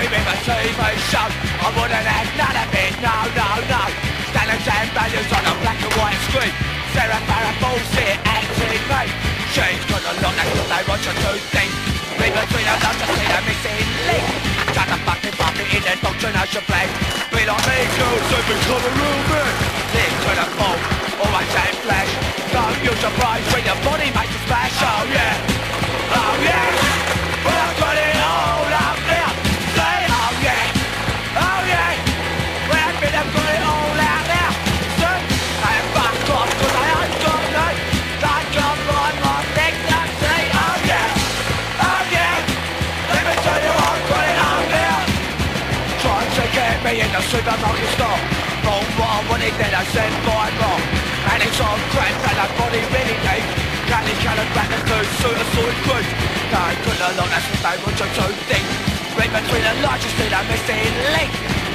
me with a TV show I wouldn't have none of it, no, no, no Standards and values on a black and white screen Sarah Farrah bullshit acting me She's got a lot, that's what they want you. to think Read between the lines, just see the missing link Try to fucking pop it in the doctrination plan Be like me, girls, they become a real man Live to the full, always in flesh Don't use your brains when your body makes a splash, oh yeah me in the supermarket store Bought what I wanted then I said buy more And it's all crap that I body really needs Candy coloured ratters do sooner soy fruit They could along that's what they want you to think. Read between the lines you see the missing link.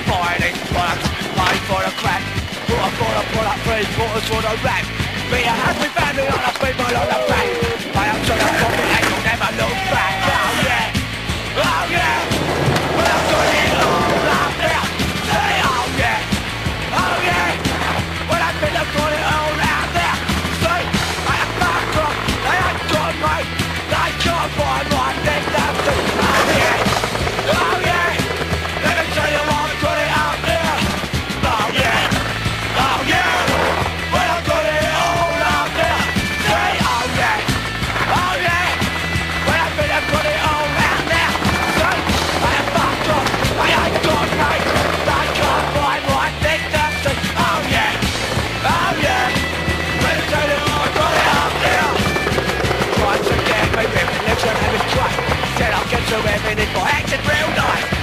Buy these products, pay for the crack. Quarter for the product, three quarters for the rap Be a happy family on the people on the back heaven if for action real nice